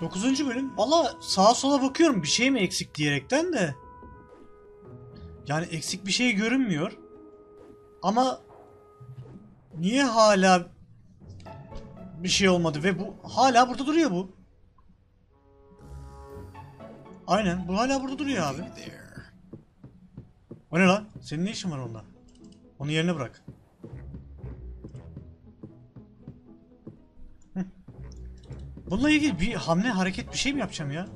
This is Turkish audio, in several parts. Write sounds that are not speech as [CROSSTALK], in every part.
Dokuzuncu bölüm. Valla sağa sola bakıyorum bir şey mi eksik diyerekten de. Yani eksik bir şey görünmüyor. Ama niye hala bir şey olmadı ve bu hala burada duruyor bu. Aynen bu hala burada duruyor abi. O ne lan? Senin ne işin var onda? Onu yerine bırak. Bununla ilgili bir hamle hareket bir şey mi yapacağım ya?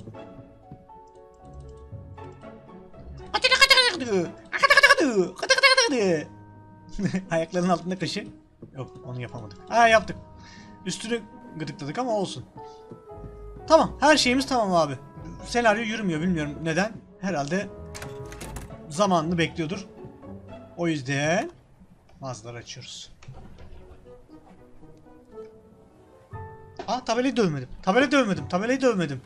[LAUGHS] Ayaklarının altında kaşı. Yok onu yapamadık. Ha yaptık. Üstünü gıdıkladık ama olsun. Tamam her şeyimiz tamam abi. Senaryo yürümüyor bilmiyorum neden. Herhalde zamanını bekliyordur. O yüzden mağazaları açıyoruz. Aa tabelayı dövmedim. Tabelayı dövmedim. Tabelayı dövmedim.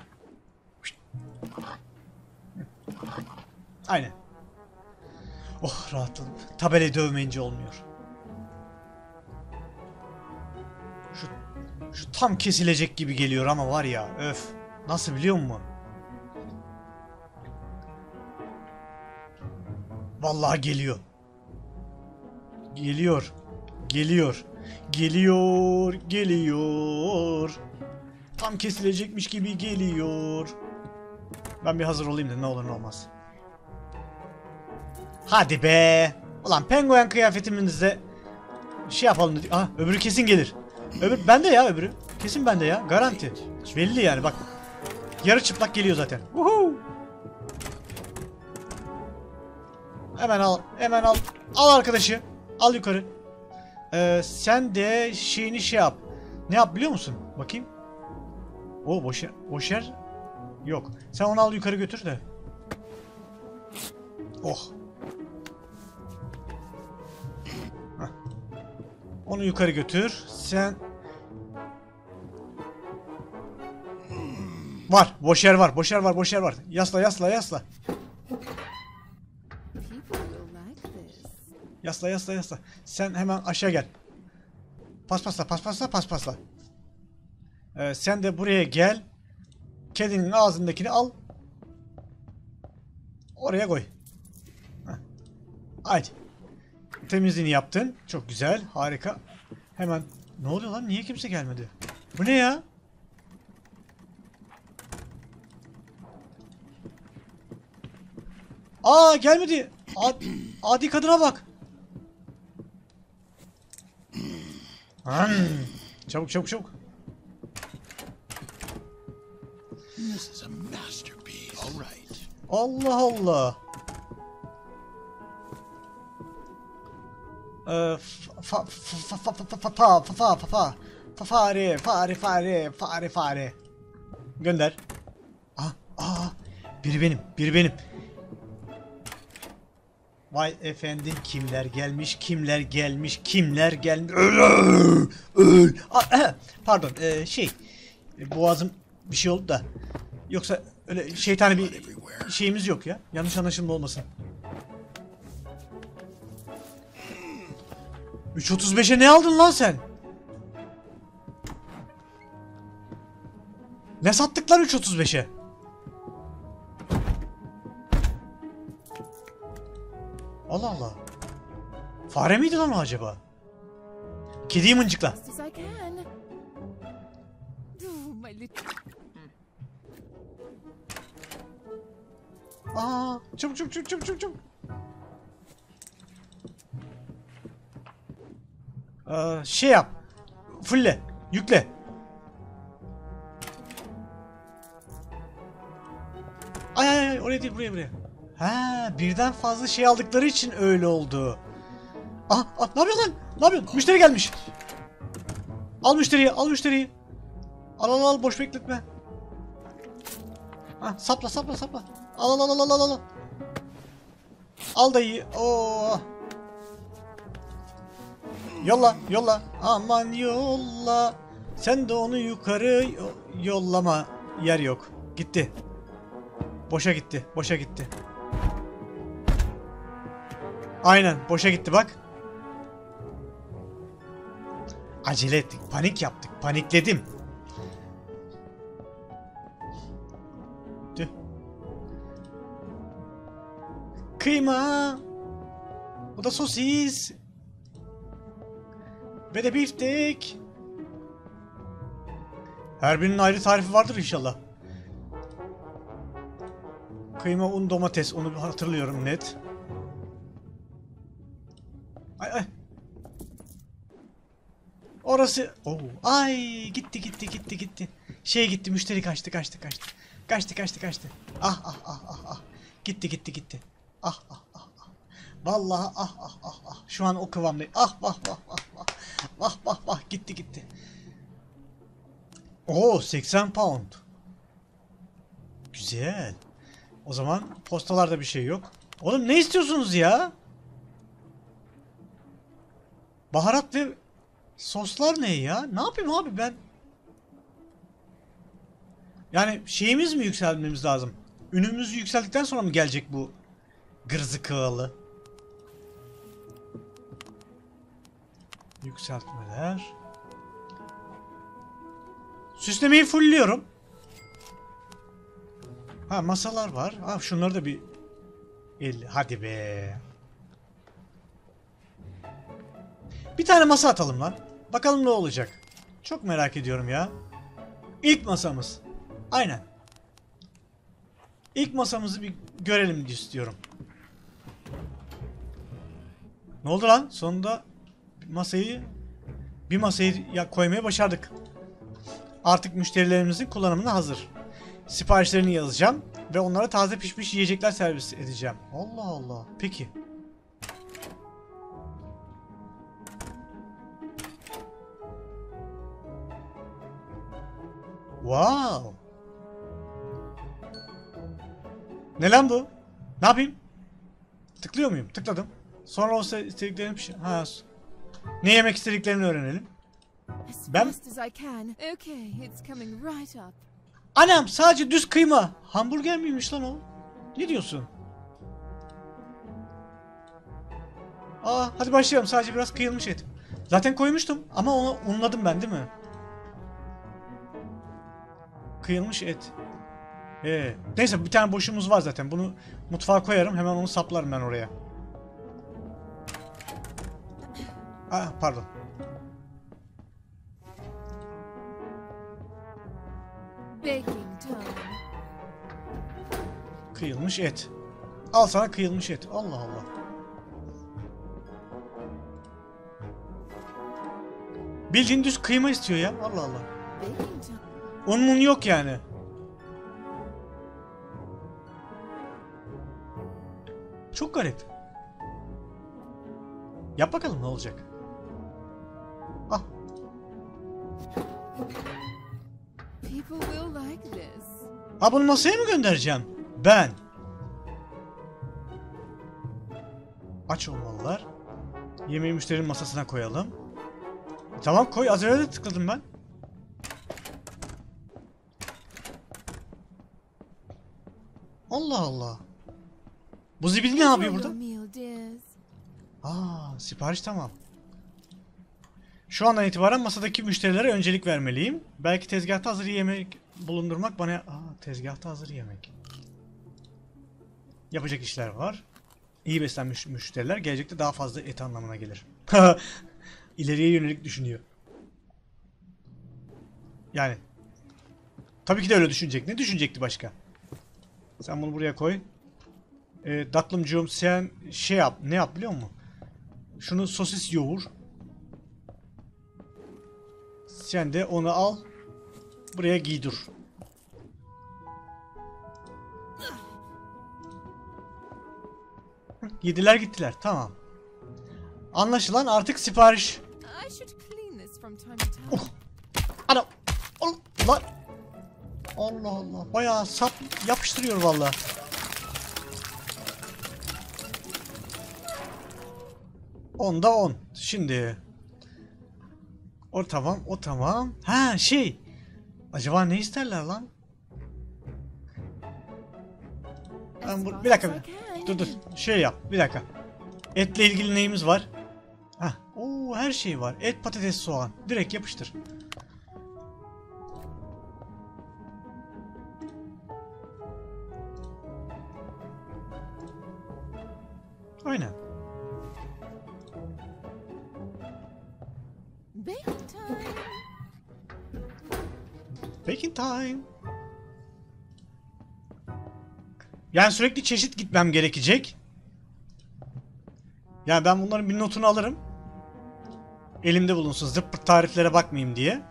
Aynen. Oh rahatladım. Tabelayı dövmeyince olmuyor. Şu, şu tam kesilecek gibi geliyor ama var ya öf. Nasıl biliyor musun? Vallahi geliyor. Geliyor. Geliyor. Geliyor. Geliyor. Tam kesilecekmiş gibi geliyor. Ben bir hazır olayım da ne olur ne olmaz. Hadi be. Ulan penguen kıyafetimizde şey yapalım dedik. Aha öbürü kesin gelir. Öbür bende ya öbürü. Kesin bende ya. Garanti. Belli yani bak. Yarı çıplak geliyor zaten. Woohoo. Hemen al. Hemen al. Al arkadaşı. Al yukarı. Ee, sen de şeyini şey yap. Ne yap biliyor musun? Bakayım. O boş yer. Boş yer. Yok. Sen onu al yukarı götür de. Oh. Hah. Onu yukarı götür. Sen Var. Boş yer var. Boş yer var. Boş yer var. Yasla yasla yasla. Yasla yasla yasla. Sen hemen aşağı gel. Paspasla paspasla paspasla. Ee, sen de buraya gel. Kedinin ağzındakini al. Oraya koy. Heh. Haydi. Temizliğini yaptın. Çok güzel. Harika. Hemen. Ne oluyor lan? Niye kimse gelmedi? Bu ne ya? Aa gelmedi. Adi, adi kadına bak. Hmm. Çabuk çabuk çabuk. This is a masterpiece. All right. Allah Allah. Ee, fa fa fa fa fa fa fa fa fa fa fa fa fare fare fare fare fare gönder. Ah ah biri benim biri benim. Vay efendim kimler gelmiş kimler gelmiş kimler gelmiş? Öl öl pardon ee, şey boğazım bir şey oldu da. Yoksa öyle şeytani bir şeyimiz yok ya. Yanlış anlaşılma olmasın. 3.35'e ne aldın lan sen? Ne sattık lan 3.35'e? Allah Allah. Fare miydi lan o acaba? Kediyi mıncıkla. Aa, çabuk çabuk çabuk çabuk çabuk. Ee, şey yap. Fulle. Yükle. Ay ay ay oraya değil buraya buraya. Ha birden fazla şey aldıkları için öyle oldu. Ah, ah ne yapıyorsun lan? Ne yapıyorsun? Müşteri gelmiş. Al müşteriyi, al müşteriyi. Al al al boş bekletme. Ha sapla sapla sapla. Al al al al al al. Al dayı. Oo. Yolla yolla. Aman yolla. Sen de onu yukarı yo- yollama. Yer yok. Gitti. Boşa gitti. Boşa gitti. Aynen. Boşa gitti bak. Acele ettik. Panik yaptık. Panikledim. Tüh. Kıyma. Bu da sosis. Ve de biftek. Her birinin ayrı tarifi vardır inşallah. Kıyma, un, domates. Onu hatırlıyorum net. Ay ay. Orası... Oo, ay gitti gitti gitti gitti. Şey gitti müşteri kaçtı kaçtı kaçtı. Kaçtı kaçtı kaçtı. Ah ah ah ah ah. Gitti gitti gitti. Ah ah ah ah. Vallahi ah ah ah ah. Şu an o kıvamdayım. Ah vah vah vah vah. Vah vah vah gitti gitti. Oo 80 pound. Güzel. O zaman postalarda bir şey yok. Oğlum ne istiyorsunuz ya? Baharat ve soslar ne ya? Ne yapayım abi ben? Yani şeyimiz mi yükselmemiz lazım? Ünümüzü yükseldikten sonra mı gelecek bu gırzı kığalı? Yükseltmeler. Süslemeyi fullliyorum. Ha masalar var. Ha şunları da bir 50. Hadi be. Bir tane masa atalım lan. Bakalım ne olacak. Çok merak ediyorum ya. İlk masamız. Aynen. İlk masamızı bir görelim istiyorum. Ne oldu lan? Sonunda masayı bir masayı ya koymaya başardık. Artık müşterilerimizin kullanımına hazır. Siparişlerini yazacağım ve onlara taze pişmiş yiyecekler servis edeceğim. Allah Allah. Peki. Wow. Ne lan bu? Ne yapayım? Tıklıyor muyum? Tıkladım. Sonra o istediklerini pişir... Ha. Ne yemek istediklerini öğrenelim. Ben-. Anam sadece düz kıyma. Hamburger miymiş lan o? Ne diyorsun? Aa hadi başlayalım. Sadece biraz kıyılmış et. Zaten koymuştum ama onu unladım ben değil mi? Kıyılmış et. Ee, neyse bir tane boşumuz var zaten. Bunu mutfağa koyarım. Hemen onu saplarım ben oraya. Aa pardon. Kıyılmış et. Al sana kıyılmış et. Allah Allah. Bildiğin düz kıyma istiyor ya. Allah Allah. Baking time. Un mun yok yani. Çok garip. Yap bakalım ne olacak. Ah. Ha bunu masaya mı göndereceğim? Ben. Aç olmalılar. Yemeği müşterinin masasına koyalım. E, tamam koy. Az önce de tıkladım ben. Allah Allah. Bu zibidi ne yapıyor burada? Aa, sipariş tamam. Şu andan itibaren masadaki müşterilere öncelik vermeliyim. Belki tezgahta hazır yemek bulundurmak bana... Aa, tezgahta hazır yemek. Yapacak işler var. İyi beslenmiş müşteriler gelecekte daha fazla et anlamına gelir. [LAUGHS] İleriye yönelik düşünüyor. Yani. Tabii ki de öyle düşünecek. Ne düşünecekti başka? Sen bunu buraya koy. E, Daklımcığım sen şey yap. Ne yap biliyor musun? Şunu sosis yoğur. Sen de onu al. Buraya giydir. Yediler gittiler. Tamam. Anlaşılan artık sipariş. Allah Allah. Bayağı sap yapıştırıyor vallahi. Onda on. Şimdi. O tamam, o tamam. Ha şey. Acaba ne isterler lan? Ben bu, bir dakika. Dur dur. Şey yap. Bir dakika. Etle ilgili neyimiz var? Hah. Oo her şey var. Et, patates, soğan. Direkt yapıştır. Yani sürekli çeşit gitmem gerekecek. Yani ben bunların bir notunu alırım. Elimde bulunsun. Zırt pırt tariflere bakmayayım diye.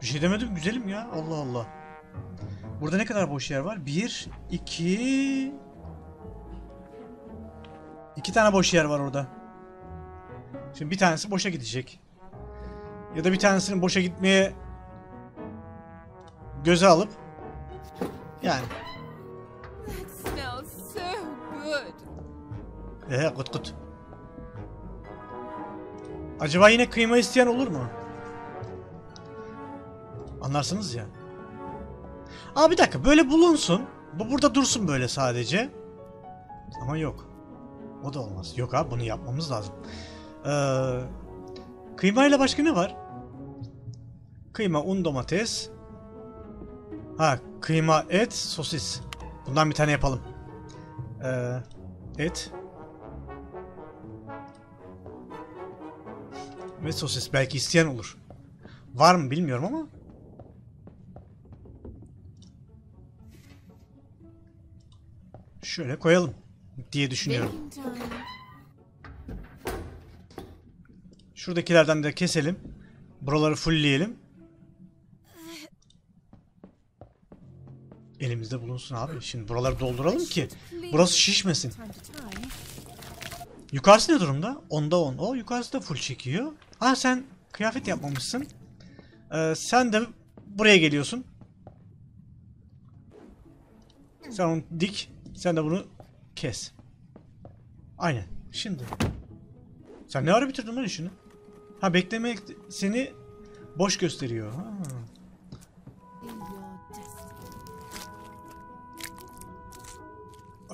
Bir şey demedim güzelim ya. Allah Allah. Burada ne kadar boş yer var? Bir, iki... İki tane boş yer var orada. Şimdi bir tanesi boşa gidecek. Ya da bir tanesinin boşa gitmeye göze alıp yani ee, kut kut. Acaba yine kıyma isteyen olur mu? Anlarsınız ya. Aa bir dakika böyle bulunsun. Bu burada dursun böyle sadece. Ama yok. O da olmaz. Yok abi bunu yapmamız lazım. Ee, kıymayla başka ne var? Kıyma, un, domates. Ha kıyma, et, sosis. Bundan bir tane yapalım. Ee, et. Ve sosis belki isteyen olur. Var mı bilmiyorum ama. Şöyle koyalım diye düşünüyorum. Şuradakilerden de keselim. Buraları fullleyelim. Elimizde bulunsun abi. Şimdi buraları dolduralım ki burası şişmesin. Yukarısı ne durumda? Onda 10. O yukarısı da full çekiyor. Ha sen kıyafet yapmamışsın. Ee, sen de buraya geliyorsun. Sen onu dik. Sen de bunu kes. Aynen. Şimdi. Sen ne ara bitirdin lan işini? Ha beklemek seni boş gösteriyor. Ha.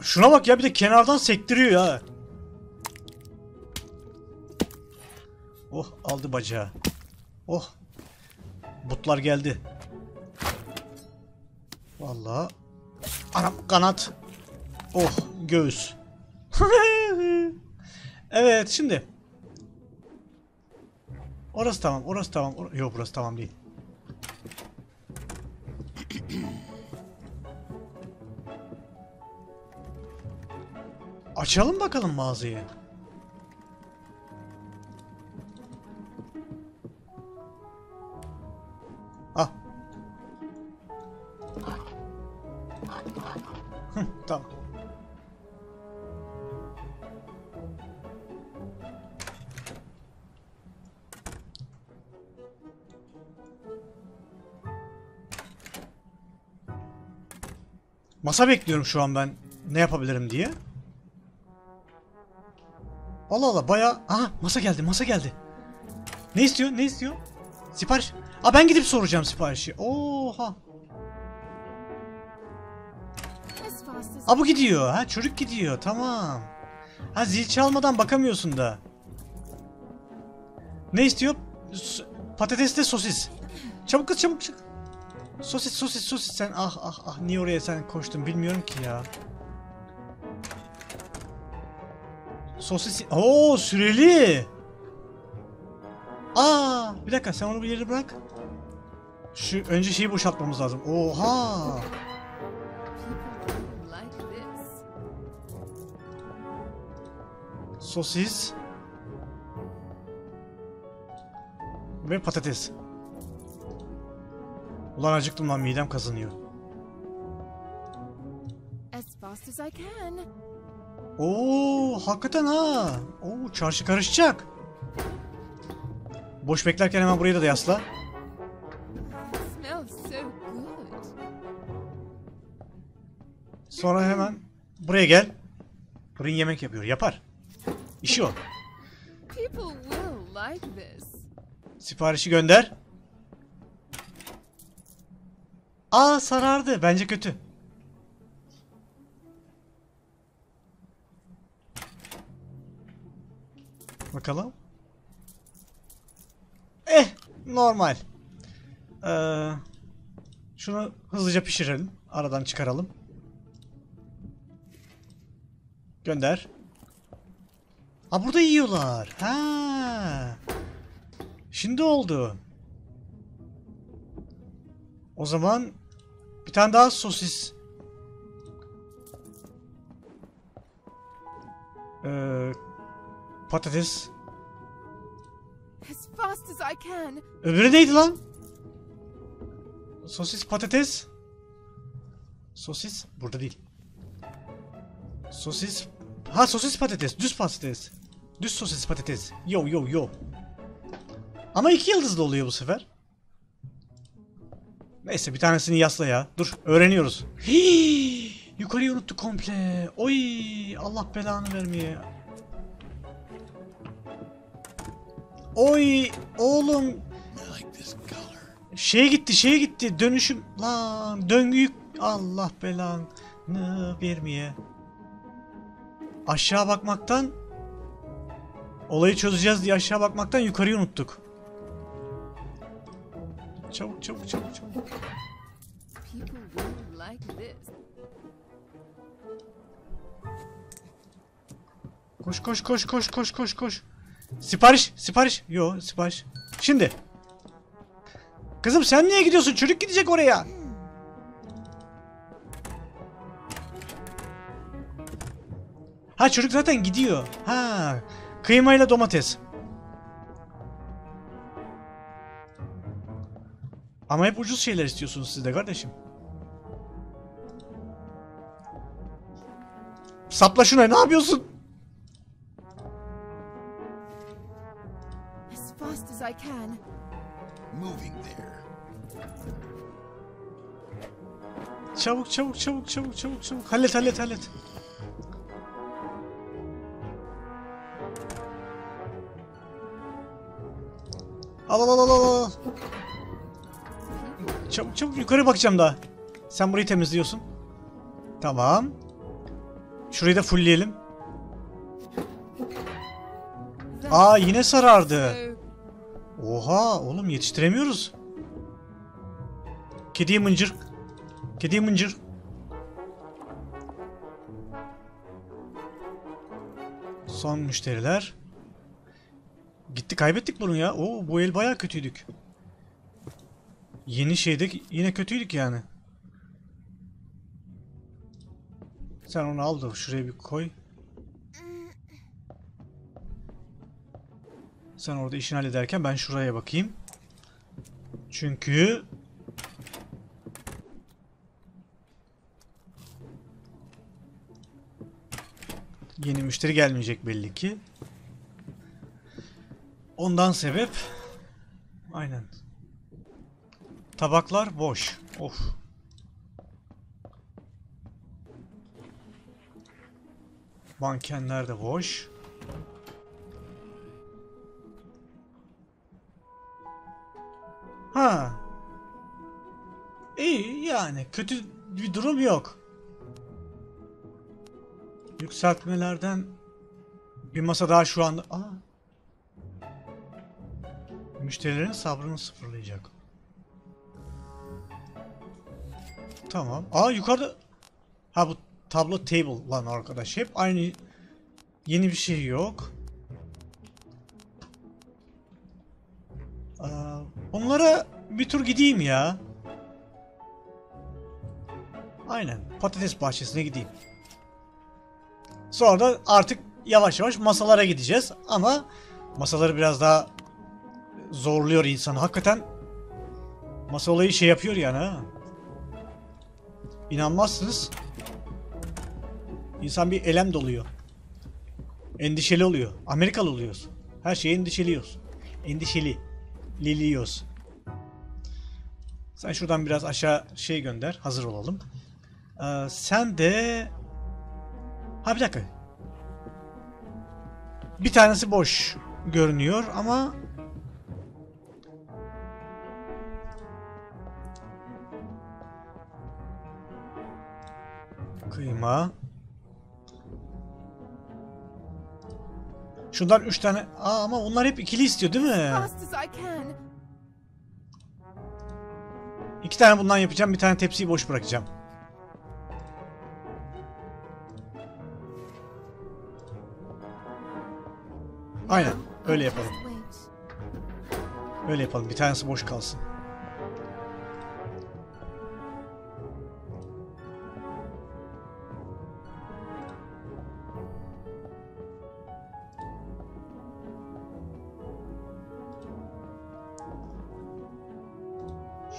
Şuna bak ya bir de kenardan sektiriyor ya. Oh aldı bacağı. Oh. Butlar geldi. Vallahi. Anam kanat. Oh göğüs. [LAUGHS] evet şimdi. Orası tamam, orası tamam. Or- Yok burası tamam değil. Açalım bakalım mağazayı. Ah. Tamam. Masa bekliyorum şu an ben. Ne yapabilirim diye. Allah Allah baya... Aha masa geldi masa geldi. Ne istiyor ne istiyor? Sipariş. Aa ben gidip soracağım siparişi. Oha. Aa bu gidiyor ha çocuk gidiyor tamam. Ha zil çalmadan bakamıyorsun da. Ne istiyor? S- patatesli sosis. Çabuk kız çabuk çık. Sosis sosis sosis sen ah ah ah niye oraya sen koştun bilmiyorum ki ya. Sosis Oo süreli. Aa bir dakika sen onu bir yere bırak. Şu önce şeyi boşaltmamız lazım. Oha. sosis ve patates. Ulan acıktım lan midem kazanıyor. As fast as I can. Oo hakikaten ha. Oo çarşı karışacak. Boş beklerken hemen burayı da yasla. Smells so good. Sonra hemen buraya gel. Fırın yemek yapıyor. Yapar. İşi o. Siparişi gönder. Aa sarardı. Bence kötü. Bakalım. Eh normal. Ee, Şunu hızlıca pişirelim. Aradan çıkaralım. Gönder. Ha burada yiyorlar. Ha. Şimdi oldu. O zaman bir tane daha sosis. Ee, patates. As fast as I can. Öbürü neydi lan? Sosis patates. Sosis burada değil. Sosis. Ha sosis patates. Düz patates. Düz sosis patates. Yo yo yo. Ama iki yıldızlı oluyor bu sefer. Neyse bir tanesini yasla ya. Dur öğreniyoruz. Hii, yukarıyı unuttuk komple. Oy Allah belanı vermeye. Oy oğlum. Şeye gitti, şeye gitti. Dönüşüm lan döngüyü Allah belanı vermeye. Aşağı bakmaktan olayı çözeceğiz diye aşağı bakmaktan yukarıyı unuttuk. Çabuk çabuk çabuk çabuk. Koş koş koş koş koş koş koş. Sipariş sipariş. Yo sipariş. Şimdi. Kızım sen niye gidiyorsun? Çocuk gidecek oraya. Ha çocuk zaten gidiyor. Ha. Kıymayla domates. Ama hep ucuz şeyler istiyorsunuz siz de kardeşim. Sapla şuna ne yapıyorsun? Çabuk çabuk çabuk çabuk çabuk çabuk. Hallet hallet hallet. Al al al al al. Çabuk çabuk yukarı bakacağım daha. Sen burayı temizliyorsun. Tamam. Şurayı da fullleyelim. Aa yine sarardı. Oha oğlum yetiştiremiyoruz. Kediyi mıncır. Kediyi mıncır. Son müşteriler. Gitti kaybettik bunu ya. Oo bu el bayağı kötüydük. Yeni şeyde yine kötüydük yani. Sen onu al da şuraya bir koy. Sen orada işini hallederken ben şuraya bakayım. Çünkü yeni müşteri gelmeyecek belli ki. Ondan sebep aynen. Tabaklar boş. Of. Mankenler de boş. Ha. İyi yani kötü bir durum yok. Yükseltmelerden bir masa daha şu anda. Aa. Müşterilerin sabrını sıfırlayacak. Tamam. Aa yukarıda. Ha bu tablo table lan arkadaş. Hep aynı yeni bir şey yok. Aa, onlara bir tur gideyim ya. Aynen. Patates bahçesine gideyim. Sonra da artık yavaş yavaş masalara gideceğiz. Ama masaları biraz daha zorluyor insanı. Hakikaten masa olayı şey yapıyor yani ha. İnanmazsınız. İnsan bir elem doluyor. Endişeli oluyor. Amerikalı oluyoruz. Her şeyi endişeliyoruz. Endişeli. Liliyoruz. Sen şuradan biraz aşağı şey gönder. Hazır olalım. Ee, sen de... Ha bir dakika. Bir tanesi boş görünüyor ama... Kıyma. Şundan üç tane... Aa ama onlar hep ikili istiyor değil mi? İki tane bundan yapacağım. Bir tane tepsiyi boş bırakacağım. Aynen. Öyle yapalım. Öyle yapalım. Bir tanesi boş kalsın.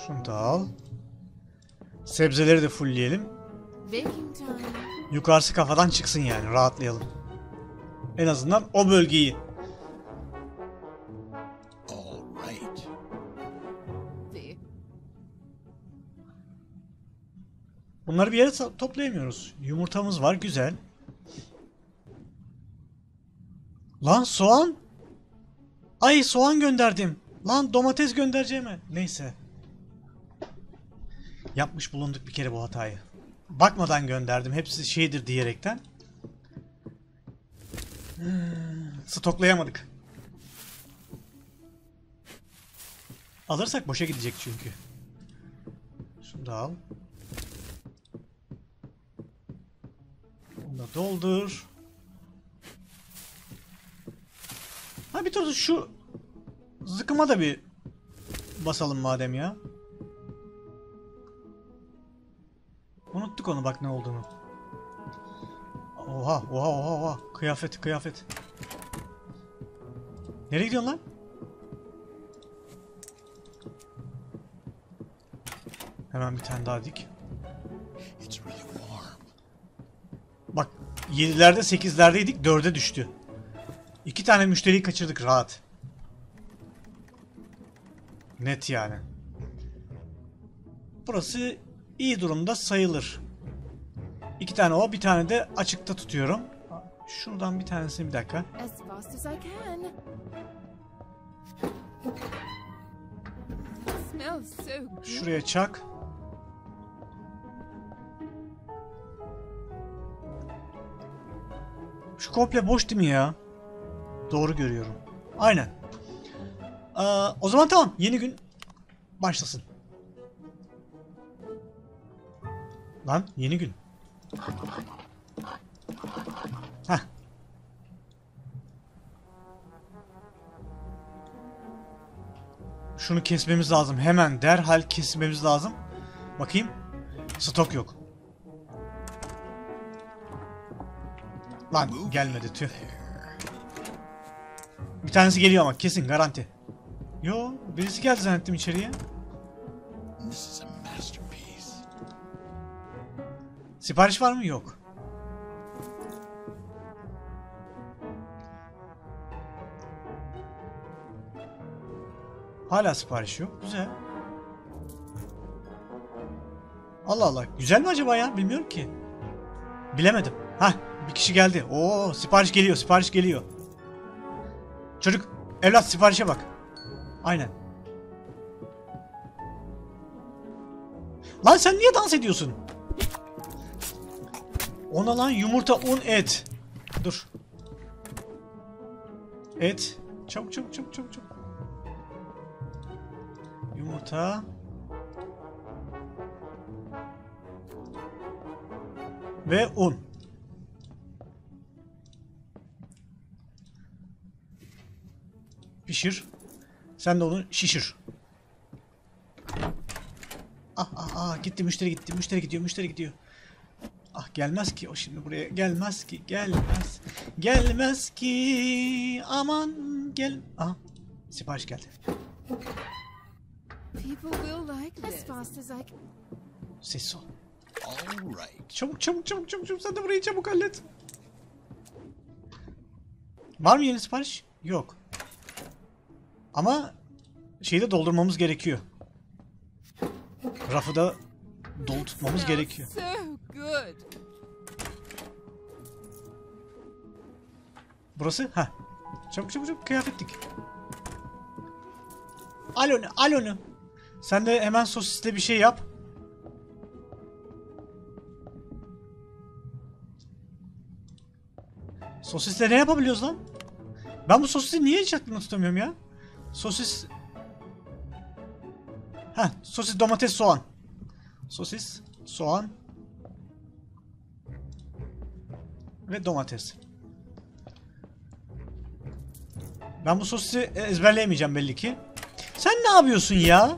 Şunu da al. Sebzeleri de fullleyelim. Yukarısı kafadan çıksın yani. Rahatlayalım. En azından o bölgeyi. Bunları bir yere to- toplayamıyoruz. Yumurtamız var güzel. Lan soğan. Ay soğan gönderdim. Lan domates göndereceğime. Neyse. Yapmış bulunduk bir kere bu hatayı. Bakmadan gönderdim. Hepsi şeydir diyerekten. Hmm, stoklayamadık. Alırsak boşa gidecek çünkü. Şunu da al. Bunu da doldur. Ha bir tur şu zıkıma da bir basalım madem ya. Unuttuk onu bak ne olduğunu. Oha oha oha oha. Kıyafet kıyafet. Nereye gidiyorsun lan? Hemen bir tane daha dik. 7'lerde 8'lerdeydik 4'e düştü. İki tane müşteriyi kaçırdık rahat. Net yani. Burası iyi durumda sayılır. İki tane o bir tane de açıkta tutuyorum. Şuradan bir tanesini bir dakika. As fast Şu komple boş değil mi ya? Doğru görüyorum. Aynen. Ee, o zaman tamam. Yeni gün başlasın. Lan yeni gün. Heh. Şunu kesmemiz lazım. Hemen derhal kesmemiz lazım. Bakayım. Stok yok. Lan gelmedi tüh. Bir tanesi geliyor ama kesin garanti. Yo birisi geldi zannettim içeriye. Sipariş var mı? Yok. Hala sipariş yok. Güzel. Allah Allah. Güzel mi acaba ya? Bilmiyorum ki. Bilemedim. Kişi geldi. Oo sipariş geliyor. Sipariş geliyor. Çocuk evlat siparişe bak. Aynen. Lan sen niye dans ediyorsun? Ona lan yumurta, un, et. Dur. Et. Çabuk çabuk çabuk çabuk çabuk. Yumurta. Ve un. Pişir. Sen de onu şişir. Ah ah ah gitti müşteri gitti. Müşteri gidiyor müşteri gidiyor. Ah gelmez ki o şimdi buraya. Gelmez ki. Gelmez. Gelmez ki. Aman gel. Aha. Sipariş geldi. People will like this. As fast as I can. Sessiz ol. All right. Çabuk çabuk çabuk çabuk çabuk. Sen de burayı çabuk hallet. Var mı yeni sipariş? Yok. Ama şeyi de doldurmamız gerekiyor. Rafı da dolu tutmamız gerekiyor. So good. Burası? Ha. Çabuk çabuk çabuk kıyafetlik. Al onu, al onu. Sen de hemen sosisle bir şey yap. Sosisle ne yapabiliyoruz lan? Ben bu sosisi niye hiç aklımda tutamıyorum ya? Sosis... Heh, sosis, domates, soğan. Sosis, soğan ve domates. Ben bu sosisi ezberleyemeyeceğim belli ki. Sen ne yapıyorsun ya?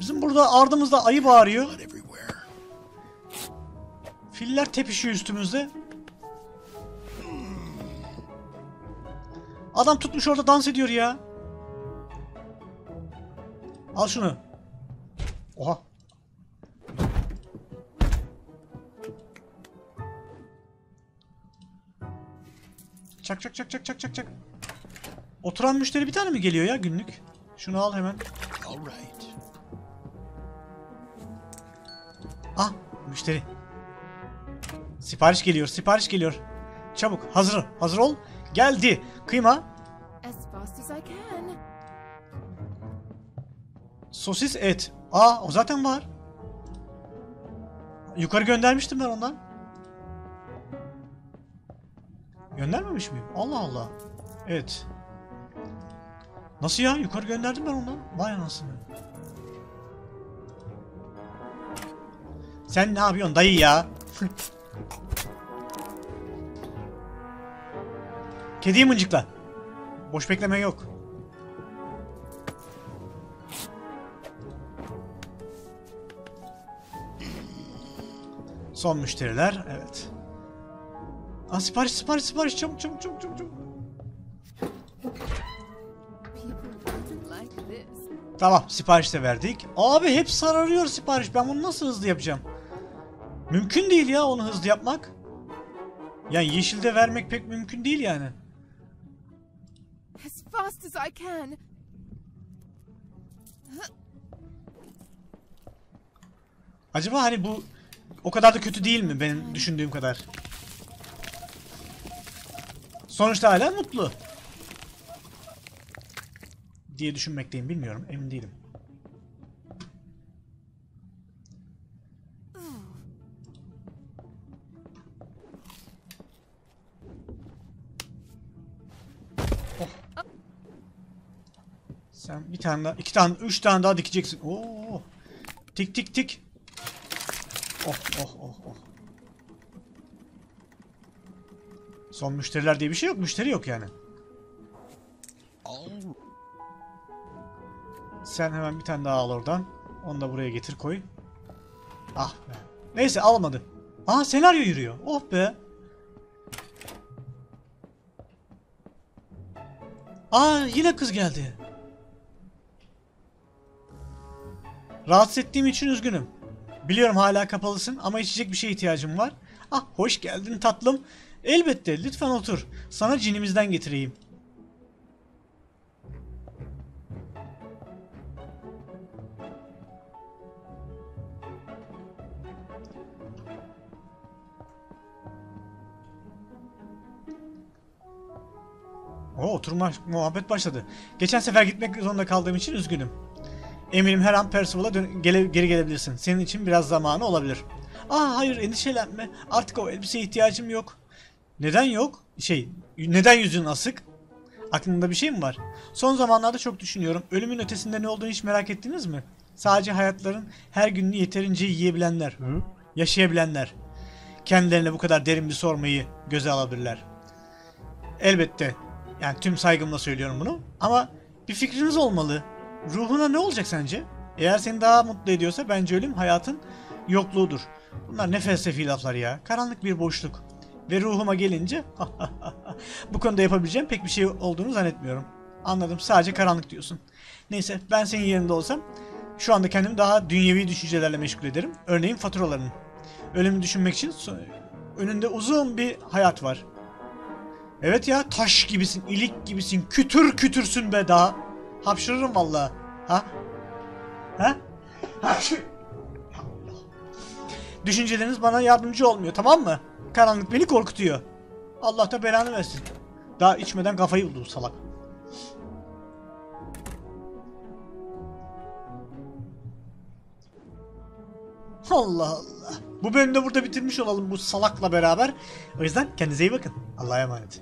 Bizim burada ardımızda ayı bağırıyor. Filler tepişiyor üstümüzde. Adam tutmuş orada dans ediyor ya. Al şunu. Oha. Çak çak çak çak çak çak çak. Oturan müşteri bir tane mi geliyor ya günlük? Şunu al hemen. All right. Ah müşteri. Sipariş geliyor, sipariş geliyor. Çabuk, hazır, hazır ol. Geldi. Kıyma, sosis, et. Aa, o zaten var. Yukarı göndermiştim ben ondan. Göndermemiş miyim? Allah Allah. Evet. Nasıl ya? Yukarı gönderdim ben ondan. Vay anasını. Sen ne yapıyorsun dayı ya? Kediyi mıncıkla. Boş bekleme yok. Son müşteriler. Evet. Aa, sipariş sipariş sipariş çabuk çabuk çabuk çabuk. çabuk. Tamam sipariş de verdik. Abi hep sararıyor sipariş. Ben bunu nasıl hızlı yapacağım? Mümkün değil ya onu hızlı yapmak. Yani yeşilde vermek pek mümkün değil yani. I can. Acaba hani bu o kadar da kötü değil mi benim düşündüğüm kadar? Sonuçta hala mutlu. Diye düşünmekteyim bilmiyorum emin değilim. Tane daha, iki tane, üç tane daha dikeceksin. Oo. Tik tik tik. Oh oh oh oh. Son müşteriler diye bir şey yok. Müşteri yok yani. Sen hemen bir tane daha al oradan. Onu da buraya getir koy. Ah be. Neyse almadı. Aa senaryo yürüyor. Oh be. Aa yine kız geldi. Rahatsız ettiğim için üzgünüm. Biliyorum hala kapalısın ama içecek bir şeye ihtiyacım var. Ah hoş geldin tatlım. Elbette lütfen otur. Sana cinimizden getireyim. O oturma muhabbet başladı. Geçen sefer gitmek zorunda kaldığım için üzgünüm. Eminim her an Percival'a gele- geri gelebilirsin. Senin için biraz zamanı olabilir. Aa hayır endişelenme. Artık o elbiseye ihtiyacım yok. Neden yok? Şey, neden yüzün asık? Aklında bir şey mi var? Son zamanlarda çok düşünüyorum. Ölümün ötesinde ne olduğunu hiç merak ettiniz mi? Sadece hayatların her gününü yeterince yiyebilenler, yaşayabilenler, kendilerine bu kadar derin bir sormayı göze alabilirler. Elbette. Yani tüm saygımla söylüyorum bunu. Ama bir fikriniz olmalı. Ruhuna ne olacak sence? Eğer seni daha mutlu ediyorsa bence ölüm hayatın yokluğudur. Bunlar ne felsefi laflar ya. Karanlık bir boşluk. Ve ruhuma gelince [LAUGHS] bu konuda yapabileceğim pek bir şey olduğunu zannetmiyorum. Anladım. Sadece karanlık diyorsun. Neyse ben senin yerinde olsam şu anda kendimi daha dünyevi düşüncelerle meşgul ederim. Örneğin faturaların. Ölümü düşünmek için önünde uzun bir hayat var. Evet ya taş gibisin, ilik gibisin, kütür kütürsün be daha. Hapşırırım vallahi. Ha? Ha? Hapşır. Düşünceleriniz bana yardımcı olmuyor tamam mı? Karanlık beni korkutuyor. Allah da belanı versin. Daha içmeden kafayı buldu bu salak. Allah Allah. Bu bölümde burada bitirmiş olalım bu salakla beraber. O yüzden kendinize iyi bakın. Allah'a emanet.